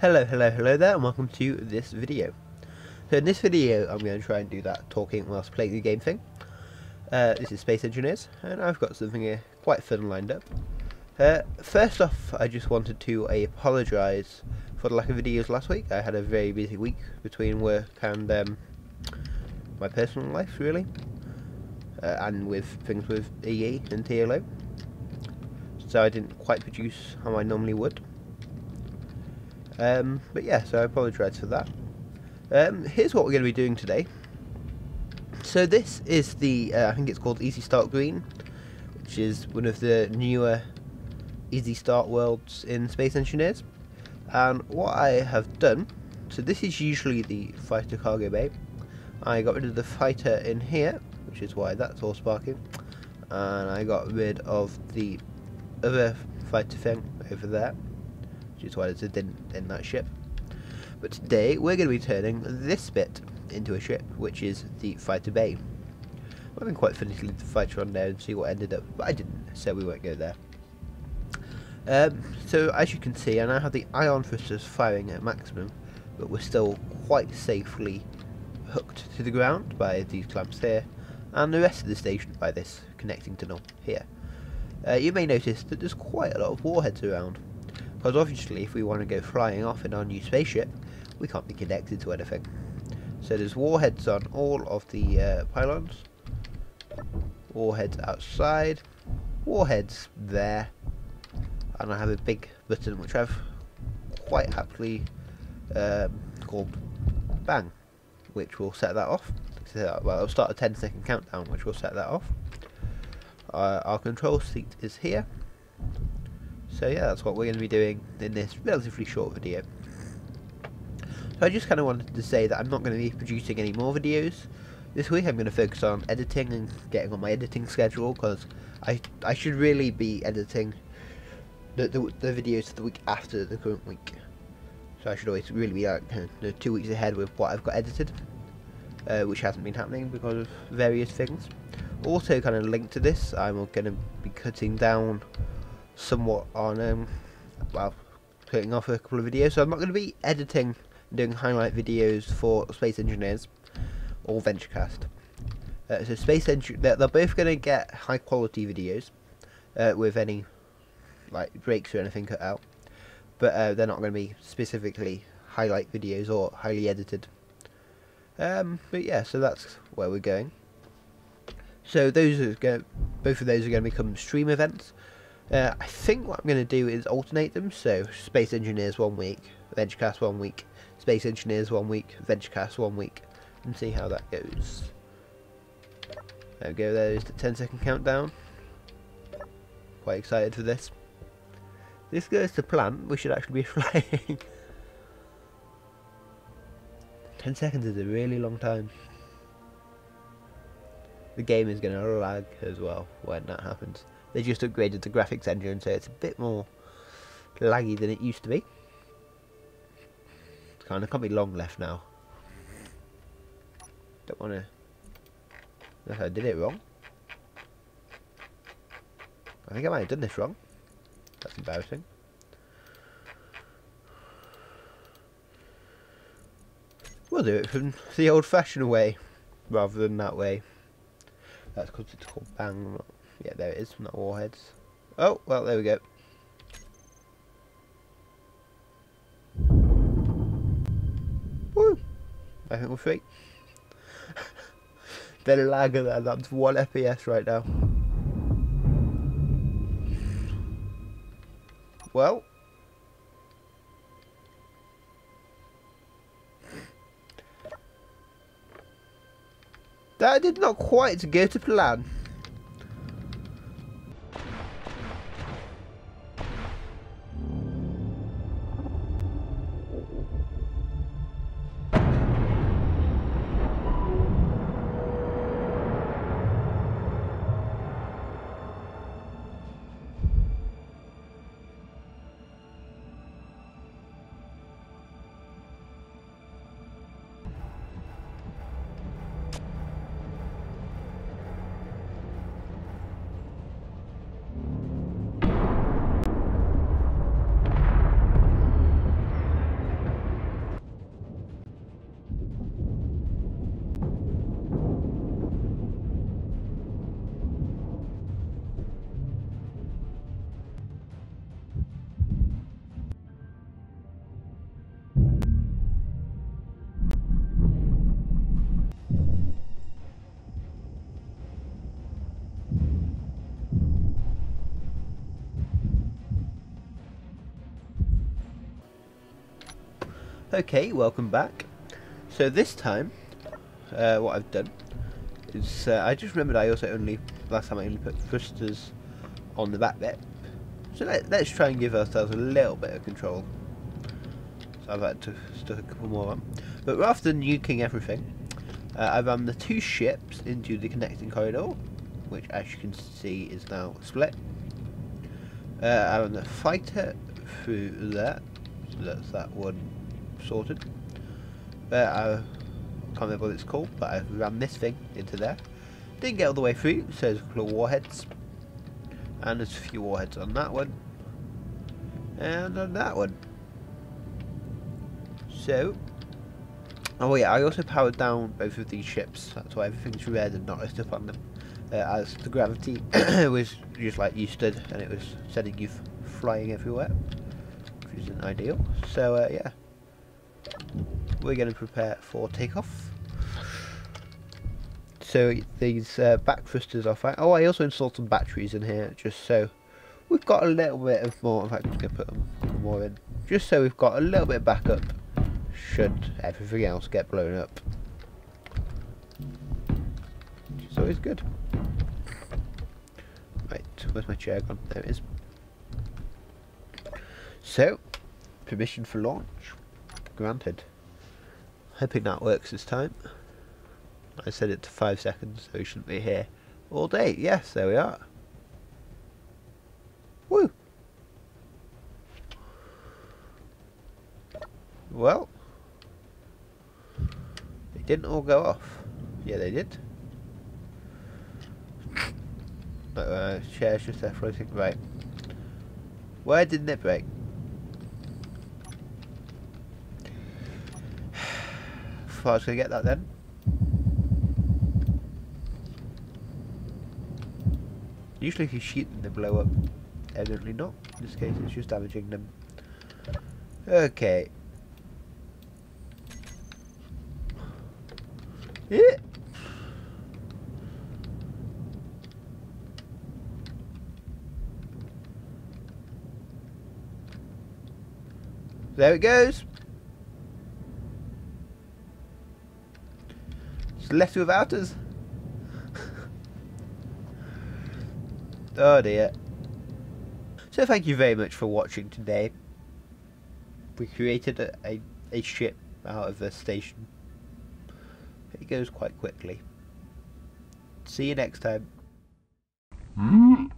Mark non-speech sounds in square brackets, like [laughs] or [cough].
Hello, hello, hello there, and welcome to this video. So in this video, I'm going to try and do that talking whilst playing the game thing. Uh, this is Space Engineers, and I've got something here quite fun lined up. Uh, first off, I just wanted to apologise for the lack of videos last week. I had a very busy week between work and um, my personal life, really, uh, and with things with EE and TLO. So I didn't quite produce how I normally would. Um, but yeah, so I apologise for that. Um, here's what we're going to be doing today. So this is the, uh, I think it's called Easy Start Green, which is one of the newer Easy Start worlds in Space Engineers. And what I have done, so this is usually the fighter cargo bay. I got rid of the fighter in here, which is why that's all sparking. And I got rid of the other fighter thing over there which is why there's a dent in that ship. But today we're going to be turning this bit into a ship, which is the fighter bay. I been quite to leave the fighter on there and see what ended up, but I didn't, so we won't go there. Um, so as you can see, I now have the ion thrusters firing at maximum, but we're still quite safely hooked to the ground by these clamps here, and the rest of the station by this connecting tunnel here. Uh, you may notice that there's quite a lot of warheads around, because obviously if we want to go flying off in our new spaceship, we can't be connected to anything. So there's warheads on all of the uh, pylons, warheads outside, warheads there, and I have a big button which I've quite happily um, called bang, which will set that off. Well, I'll start a 10 second countdown which will set that off. Uh, our control seat is here so yeah, that's what we're going to be doing in this relatively short video. So I just kind of wanted to say that I'm not going to be producing any more videos. This week I'm going to focus on editing and getting on my editing schedule because I I should really be editing the, the, the videos the week after the current week. So I should always really be like uh, two weeks ahead with what I've got edited, uh, which hasn't been happening because of various things. Also, kind of linked to this, I'm going to be cutting down somewhat on, um, well, putting off a couple of videos. So I'm not going to be editing doing highlight videos for Space Engineers or VentureCast. Uh, so Space Engineers, they're, they're, both going to get high quality videos uh, with any like breaks or anything cut out, but uh, they're not going to be specifically highlight videos or highly edited. Um, but yeah, so that's where we're going. So those are going, both of those are going to become stream events. Uh, I think what I'm going to do is alternate them. So Space Engineers one week, VentureCast one week, Space Engineers one week, VentureCast one week, and see how that goes. There we go. There's the 10 second countdown. Quite excited for this. This goes to plan. We should actually be [laughs] flying. 10 seconds is a really long time. The game is going to lag as well when that happens. They just upgraded the graphics engine so it's a bit more laggy than it used to be. It's kind of can't be long left now. Don't want to. I did it wrong. I think I might have done this wrong. That's embarrassing. We'll do it from the old-fashioned way, rather than that way. That's because it's called bang, yeah, there it is, not warheads. Oh, well, there we go. Woo! I think we're free. [laughs] the lag of that, that's 1 FPS right now. Well. That did not quite go to plan. Okay, welcome back. So this time, uh, what I've done is uh, I just remembered I also only last time I only put thrusters on the back bit. So let, us try and give ourselves a little bit of control. So I've had to stick a couple more on. But rather than nuking everything, uh, I ran the two ships into the connecting corridor, which as you can see is now split. Uh, I ran the fighter through there, so that's that one sorted. Uh, I can't remember what it's called, but I ran this thing into there. Didn't get all the way through, so there's a couple of warheads. And there's a few warheads on that one. And on that one. So, oh yeah, I also powered down both of these ships, that's why everything's red and not up on them. Uh, as the gravity [coughs] was just like you stood and it was sending you flying everywhere, which isn't ideal. So uh, yeah, we're going to prepare for takeoff. So these uh, back thrusters are fine. Oh, I also installed some batteries in here just so we've got a little bit of more. In fact, I'm going to put them more in just so we've got a little bit of backup should everything else get blown up. Which is always good. Right, where's my chair gone? There it is. So, permission for launch granted. Hoping that works this time. I set it to 5 seconds, so we shouldn't be here all day. Yes, there we are. Woo! Well, they didn't all go off. Yeah, they did. But uh, chair's just there floating. Right. Where didn't it break? I was going to get that then. Usually if you shoot them they blow up. Evidently not. In this case it's just damaging them. Okay. Yeah. There it goes. Left without us. [laughs] oh dear. So thank you very much for watching today. We created a, a, a ship out of a station. It goes quite quickly. See you next time. Mm.